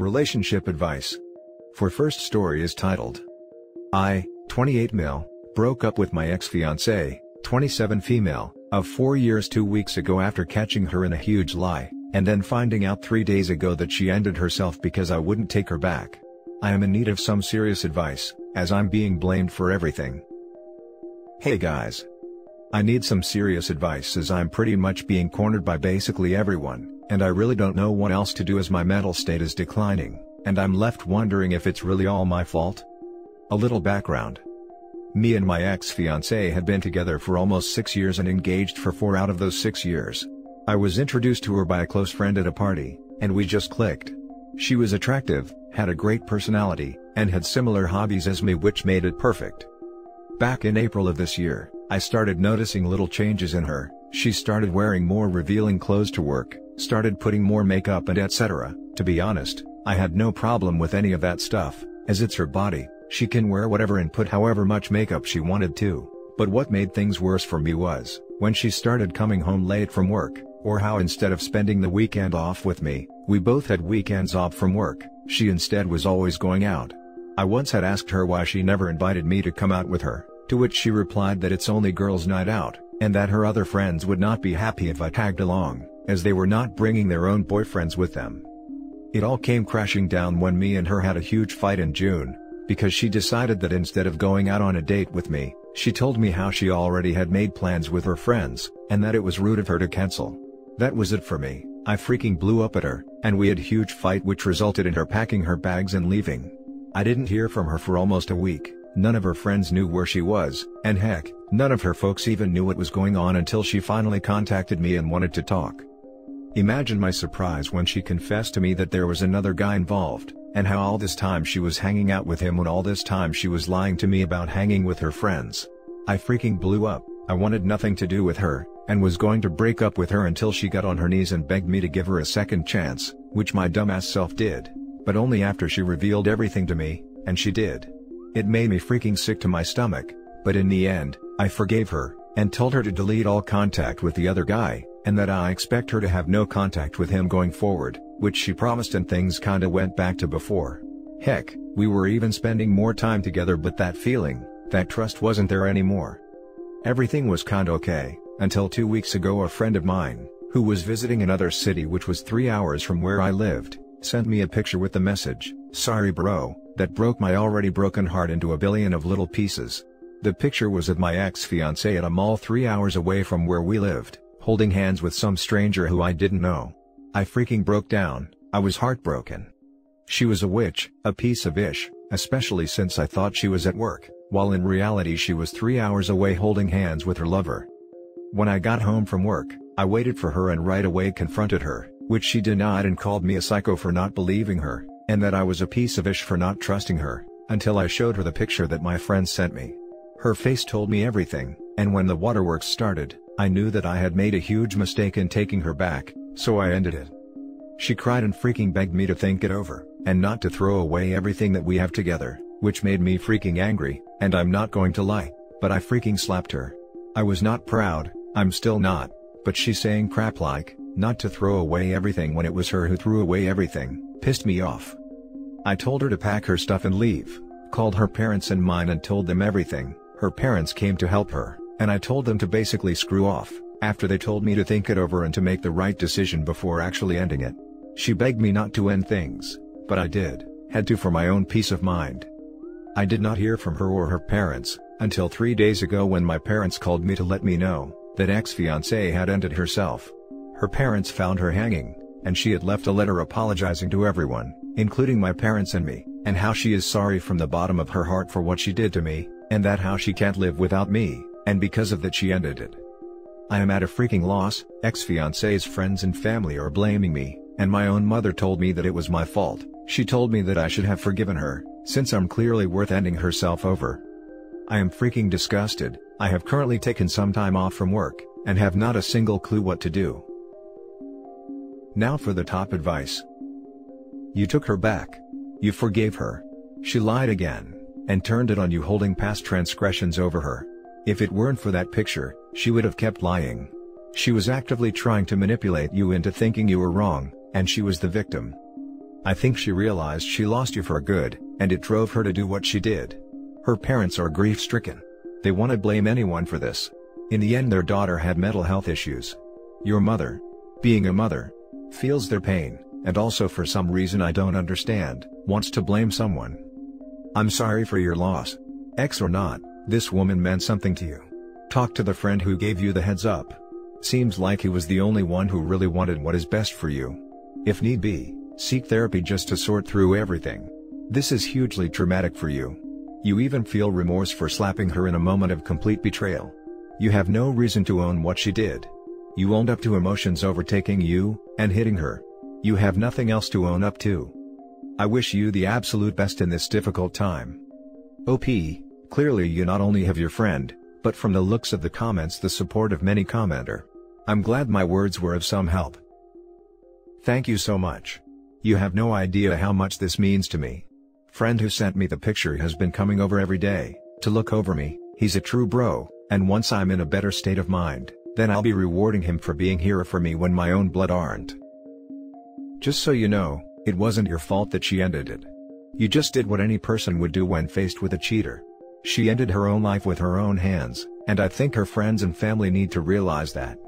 Relationship advice. For first story is titled I, 28 mil, broke up with my ex-fiancée, 27 female, of 4 years 2 weeks ago after catching her in a huge lie, and then finding out 3 days ago that she ended herself because I wouldn't take her back. I am in need of some serious advice, as I'm being blamed for everything. Hey guys. I need some serious advice as I'm pretty much being cornered by basically everyone, and I really don't know what else to do as my mental state is declining, and I'm left wondering if it's really all my fault. A little background. Me and my ex-fiancée had been together for almost 6 years and engaged for 4 out of those 6 years. I was introduced to her by a close friend at a party, and we just clicked. She was attractive, had a great personality, and had similar hobbies as me which made it perfect. Back in April of this year, I started noticing little changes in her, she started wearing more revealing clothes to work, started putting more makeup and etc. To be honest, I had no problem with any of that stuff, as it's her body, she can wear whatever and put however much makeup she wanted to. But what made things worse for me was, when she started coming home late from work, or how instead of spending the weekend off with me, we both had weekends off from work, she instead was always going out. I once had asked her why she never invited me to come out with her, to which she replied that it's only girls' night out, and that her other friends would not be happy if I tagged along as they were not bringing their own boyfriends with them. It all came crashing down when me and her had a huge fight in June, because she decided that instead of going out on a date with me, she told me how she already had made plans with her friends, and that it was rude of her to cancel. That was it for me, I freaking blew up at her, and we had huge fight which resulted in her packing her bags and leaving. I didn't hear from her for almost a week, none of her friends knew where she was, and heck, none of her folks even knew what was going on until she finally contacted me and wanted to talk. Imagine my surprise when she confessed to me that there was another guy involved, and how all this time she was hanging out with him when all this time she was lying to me about hanging with her friends. I freaking blew up, I wanted nothing to do with her, and was going to break up with her until she got on her knees and begged me to give her a second chance, which my dumbass self did, but only after she revealed everything to me, and she did. It made me freaking sick to my stomach, but in the end, I forgave her, and told her to delete all contact with the other guy, and that I expect her to have no contact with him going forward, which she promised and things kinda went back to before. Heck, we were even spending more time together but that feeling, that trust wasn't there anymore. Everything was kinda okay, until two weeks ago a friend of mine, who was visiting another city which was three hours from where I lived, sent me a picture with the message, sorry bro, that broke my already broken heart into a billion of little pieces. The picture was of my ex-fiancée at a mall three hours away from where we lived, holding hands with some stranger who I didn't know. I freaking broke down, I was heartbroken. She was a witch, a piece of ish, especially since I thought she was at work, while in reality she was three hours away holding hands with her lover. When I got home from work, I waited for her and right away confronted her, which she denied and called me a psycho for not believing her, and that I was a piece of ish for not trusting her, until I showed her the picture that my friend sent me. Her face told me everything, and when the waterworks started, I knew that I had made a huge mistake in taking her back, so I ended it. She cried and freaking begged me to think it over, and not to throw away everything that we have together, which made me freaking angry, and I'm not going to lie, but I freaking slapped her. I was not proud, I'm still not, but she saying crap like, not to throw away everything when it was her who threw away everything, pissed me off. I told her to pack her stuff and leave, called her parents and mine and told them everything, her parents came to help her and I told them to basically screw off, after they told me to think it over and to make the right decision before actually ending it. She begged me not to end things, but I did, had to for my own peace of mind. I did not hear from her or her parents, until three days ago when my parents called me to let me know, that ex-fiancée had ended herself. Her parents found her hanging, and she had left a letter apologizing to everyone, including my parents and me, and how she is sorry from the bottom of her heart for what she did to me, and that how she can't live without me and because of that she ended it. I am at a freaking loss, ex-fiancé's friends and family are blaming me, and my own mother told me that it was my fault, she told me that I should have forgiven her, since I'm clearly worth ending herself over. I am freaking disgusted, I have currently taken some time off from work, and have not a single clue what to do. Now for the top advice. You took her back. You forgave her. She lied again, and turned it on you holding past transgressions over her. If it weren't for that picture, she would have kept lying. She was actively trying to manipulate you into thinking you were wrong, and she was the victim. I think she realized she lost you for good, and it drove her to do what she did. Her parents are grief-stricken. They want to blame anyone for this. In the end their daughter had mental health issues. Your mother, being a mother, feels their pain, and also for some reason I don't understand, wants to blame someone. I'm sorry for your loss. Ex or not, this woman meant something to you. Talk to the friend who gave you the heads up. Seems like he was the only one who really wanted what is best for you. If need be, seek therapy just to sort through everything. This is hugely traumatic for you. You even feel remorse for slapping her in a moment of complete betrayal. You have no reason to own what she did. You owned up to emotions overtaking you, and hitting her. You have nothing else to own up to. I wish you the absolute best in this difficult time. OP, clearly you not only have your friend, but from the looks of the comments the support of many commenter. I'm glad my words were of some help. Thank you so much. You have no idea how much this means to me. Friend who sent me the picture has been coming over every day, to look over me, he's a true bro, and once I'm in a better state of mind, then I'll be rewarding him for being here for me when my own blood aren't. Just so you know, it wasn't your fault that she ended it. You just did what any person would do when faced with a cheater. She ended her own life with her own hands, and I think her friends and family need to realize that.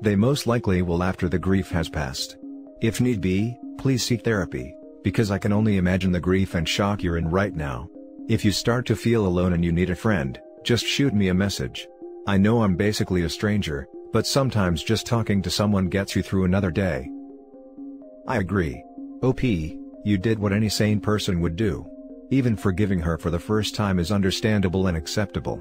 They most likely will after the grief has passed. If need be, please seek therapy, because I can only imagine the grief and shock you're in right now. If you start to feel alone and you need a friend, just shoot me a message. I know I'm basically a stranger, but sometimes just talking to someone gets you through another day. I agree. OP, you did what any sane person would do. Even forgiving her for the first time is understandable and acceptable.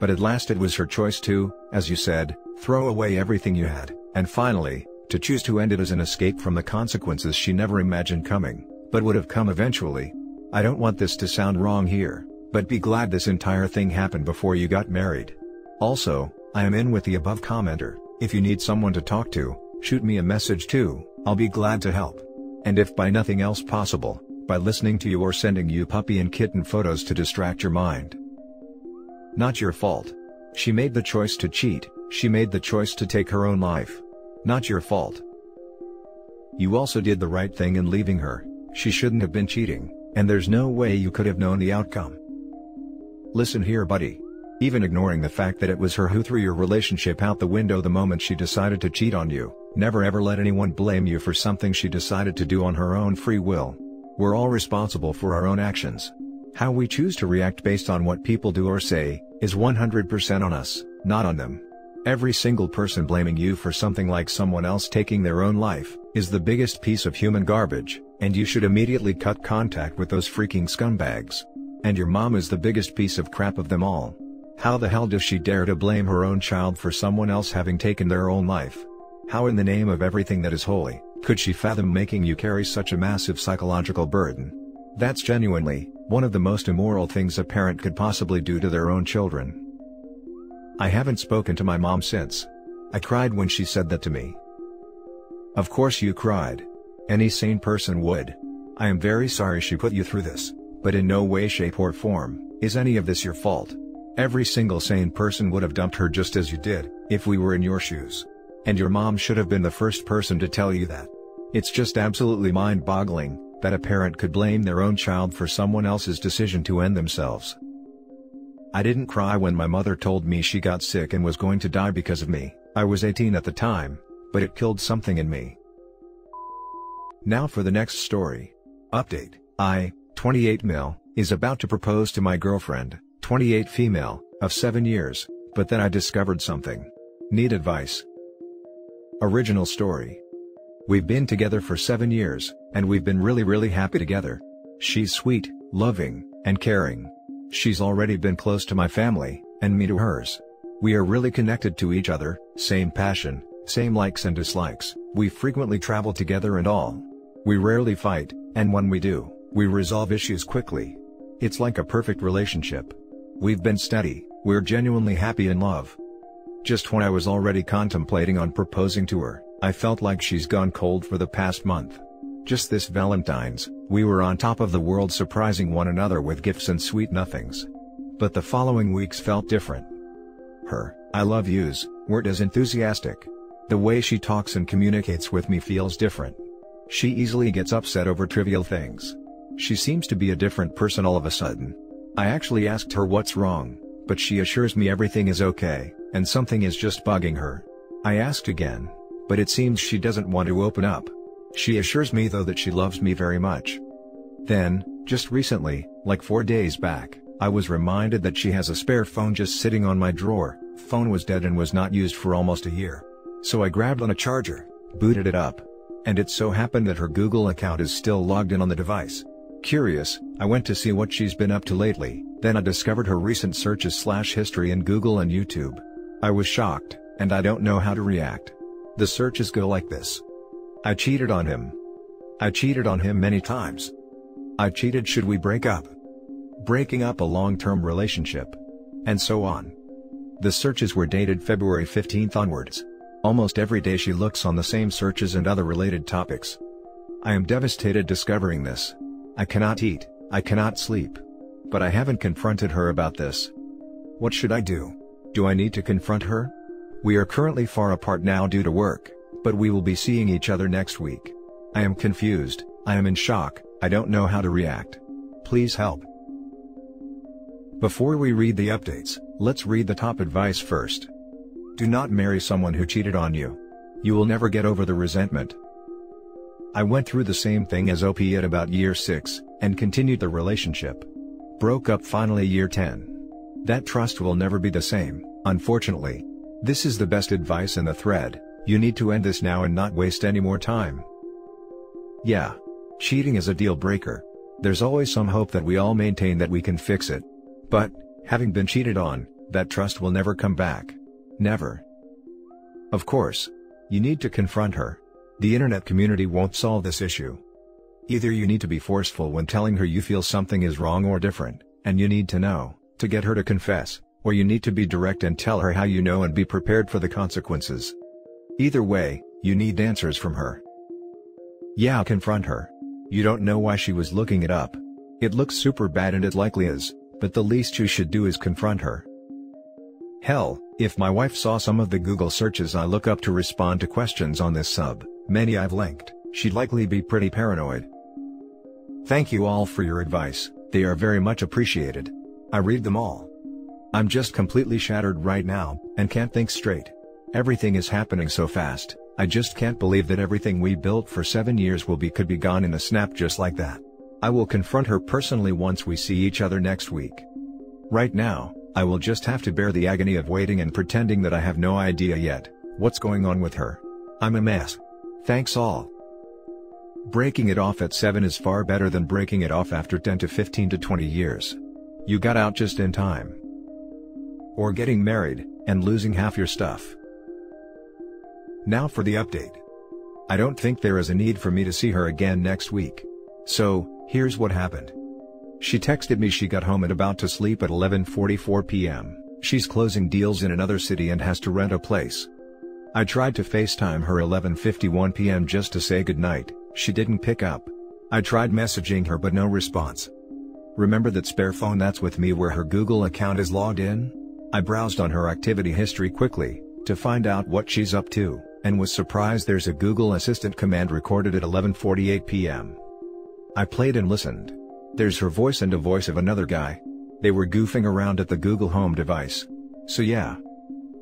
But at last it was her choice to, as you said, throw away everything you had, and finally, to choose to end it as an escape from the consequences she never imagined coming, but would have come eventually. I don't want this to sound wrong here, but be glad this entire thing happened before you got married. Also, I am in with the above commenter, if you need someone to talk to, shoot me a message too, I'll be glad to help. And if by nothing else possible, by listening to you or sending you puppy and kitten photos to distract your mind. Not your fault. She made the choice to cheat, she made the choice to take her own life. Not your fault. You also did the right thing in leaving her, she shouldn't have been cheating, and there's no way you could have known the outcome. Listen here buddy. Even ignoring the fact that it was her who threw your relationship out the window the moment she decided to cheat on you, never ever let anyone blame you for something she decided to do on her own free will. We're all responsible for our own actions. How we choose to react based on what people do or say, is 100% on us, not on them. Every single person blaming you for something like someone else taking their own life, is the biggest piece of human garbage, and you should immediately cut contact with those freaking scumbags. And your mom is the biggest piece of crap of them all. How the hell does she dare to blame her own child for someone else having taken their own life? How in the name of everything that is holy, could she fathom making you carry such a massive psychological burden? That's genuinely, one of the most immoral things a parent could possibly do to their own children. I haven't spoken to my mom since. I cried when she said that to me. Of course you cried. Any sane person would. I am very sorry she put you through this, but in no way shape or form, is any of this your fault. Every single sane person would have dumped her just as you did, if we were in your shoes. And your mom should have been the first person to tell you that. It's just absolutely mind-boggling, that a parent could blame their own child for someone else's decision to end themselves. I didn't cry when my mother told me she got sick and was going to die because of me, I was 18 at the time, but it killed something in me. Now for the next story. Update, I, 28 mil, is about to propose to my girlfriend, 28 female, of 7 years, but then I discovered something. Need advice. Original story. We've been together for 7 years, and we've been really really happy together. She's sweet, loving, and caring. She's already been close to my family, and me to hers. We are really connected to each other, same passion, same likes and dislikes, we frequently travel together and all. We rarely fight, and when we do, we resolve issues quickly. It's like a perfect relationship. We've been steady, we're genuinely happy in love. Just when I was already contemplating on proposing to her, I felt like she's gone cold for the past month. Just this Valentine's, we were on top of the world surprising one another with gifts and sweet nothings. But the following weeks felt different. Her, I love yous, weren't as enthusiastic. The way she talks and communicates with me feels different. She easily gets upset over trivial things. She seems to be a different person all of a sudden. I actually asked her what's wrong, but she assures me everything is okay, and something is just bugging her. I asked again, but it seems she doesn't want to open up. She assures me though that she loves me very much. Then, just recently, like 4 days back, I was reminded that she has a spare phone just sitting on my drawer, phone was dead and was not used for almost a year. So I grabbed on a charger, booted it up. And it so happened that her Google account is still logged in on the device. Curious, I went to see what she's been up to lately, then I discovered her recent searches slash history in Google and YouTube. I was shocked, and I don't know how to react. The searches go like this. I cheated on him. I cheated on him many times. I cheated should we break up? Breaking up a long-term relationship. And so on. The searches were dated February 15th onwards. Almost every day she looks on the same searches and other related topics. I am devastated discovering this. I cannot eat, I cannot sleep. But I haven't confronted her about this. What should I do? Do I need to confront her? We are currently far apart now due to work, but we will be seeing each other next week. I am confused, I am in shock, I don't know how to react. Please help. Before we read the updates, let's read the top advice first. Do not marry someone who cheated on you. You will never get over the resentment. I went through the same thing as OP at about year 6, and continued the relationship. Broke up finally year 10. That trust will never be the same, unfortunately. This is the best advice in the thread, you need to end this now and not waste any more time. Yeah. Cheating is a deal breaker. There's always some hope that we all maintain that we can fix it. But, having been cheated on, that trust will never come back. Never. Of course. You need to confront her. The internet community won't solve this issue. Either you need to be forceful when telling her you feel something is wrong or different, and you need to know, to get her to confess, or you need to be direct and tell her how you know and be prepared for the consequences. Either way, you need answers from her. Yeah confront her. You don't know why she was looking it up. It looks super bad and it likely is, but the least you should do is confront her. Hell, if my wife saw some of the Google searches I look up to respond to questions on this sub, many I've linked, she'd likely be pretty paranoid. Thank you all for your advice, they are very much appreciated. I read them all. I'm just completely shattered right now, and can't think straight. Everything is happening so fast, I just can't believe that everything we built for 7 years will be could be gone in a snap just like that. I will confront her personally once we see each other next week. Right now, I will just have to bear the agony of waiting and pretending that I have no idea yet, what's going on with her. I'm a mess. Thanks all. Breaking it off at 7 is far better than breaking it off after 10 to 15 to 20 years. You got out just in time. Or getting married, and losing half your stuff. Now for the update. I don't think there is a need for me to see her again next week. So, here's what happened. She texted me she got home at about to sleep at 11.44 pm, she's closing deals in another city and has to rent a place. I tried to FaceTime her 11.51 pm just to say goodnight, she didn't pick up. I tried messaging her but no response. Remember that spare phone that's with me where her Google account is logged in? I browsed on her activity history quickly, to find out what she's up to, and was surprised there's a Google Assistant command recorded at 11.48 pm. I played and listened. There's her voice and a voice of another guy. They were goofing around at the Google Home device. So yeah.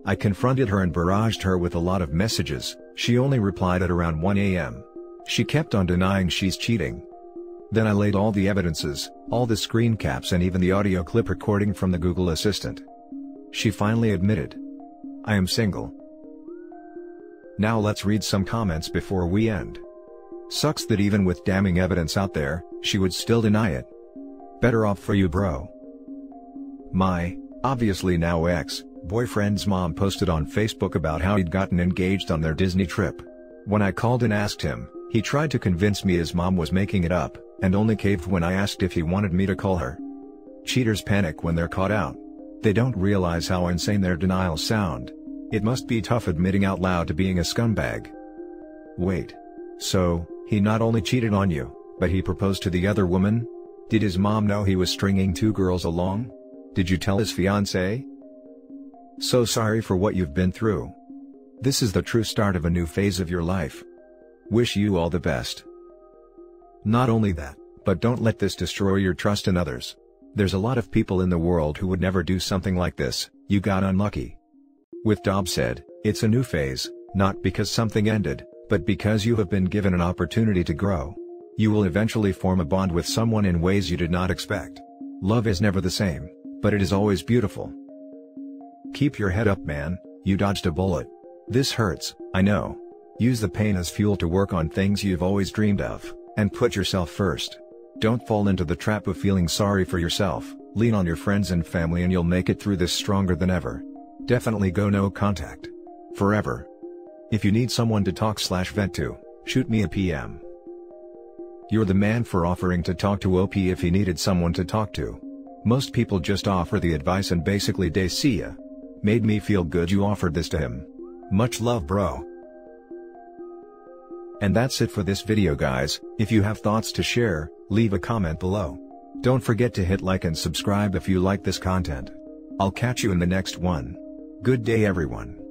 I confronted her and barraged her with a lot of messages, she only replied at around 1 am. She kept on denying she's cheating. Then I laid all the evidences, all the screen caps and even the audio clip recording from the Google Assistant. She finally admitted. I am single. Now let's read some comments before we end. Sucks that even with damning evidence out there, she would still deny it. Better off for you bro. My, obviously now ex, boyfriend's mom posted on Facebook about how he'd gotten engaged on their Disney trip. When I called and asked him, he tried to convince me his mom was making it up, and only caved when I asked if he wanted me to call her. Cheaters panic when they're caught out. They don't realize how insane their denials sound. It must be tough admitting out loud to being a scumbag. Wait. So, he not only cheated on you, but he proposed to the other woman? Did his mom know he was stringing two girls along? Did you tell his fiancée? So sorry for what you've been through. This is the true start of a new phase of your life. Wish you all the best. Not only that, but don't let this destroy your trust in others. There's a lot of people in the world who would never do something like this, you got unlucky. With Dobbs said, it's a new phase, not because something ended, but because you have been given an opportunity to grow. You will eventually form a bond with someone in ways you did not expect. Love is never the same, but it is always beautiful. Keep your head up man, you dodged a bullet. This hurts, I know. Use the pain as fuel to work on things you've always dreamed of, and put yourself first. Don't fall into the trap of feeling sorry for yourself, lean on your friends and family and you'll make it through this stronger than ever. Definitely go no contact. Forever. If you need someone to talk slash vent to, shoot me a PM. You're the man for offering to talk to OP if he needed someone to talk to. Most people just offer the advice and basically they see ya. Made me feel good you offered this to him. Much love bro. And that's it for this video guys, if you have thoughts to share, leave a comment below. Don't forget to hit like and subscribe if you like this content. I'll catch you in the next one. Good day everyone.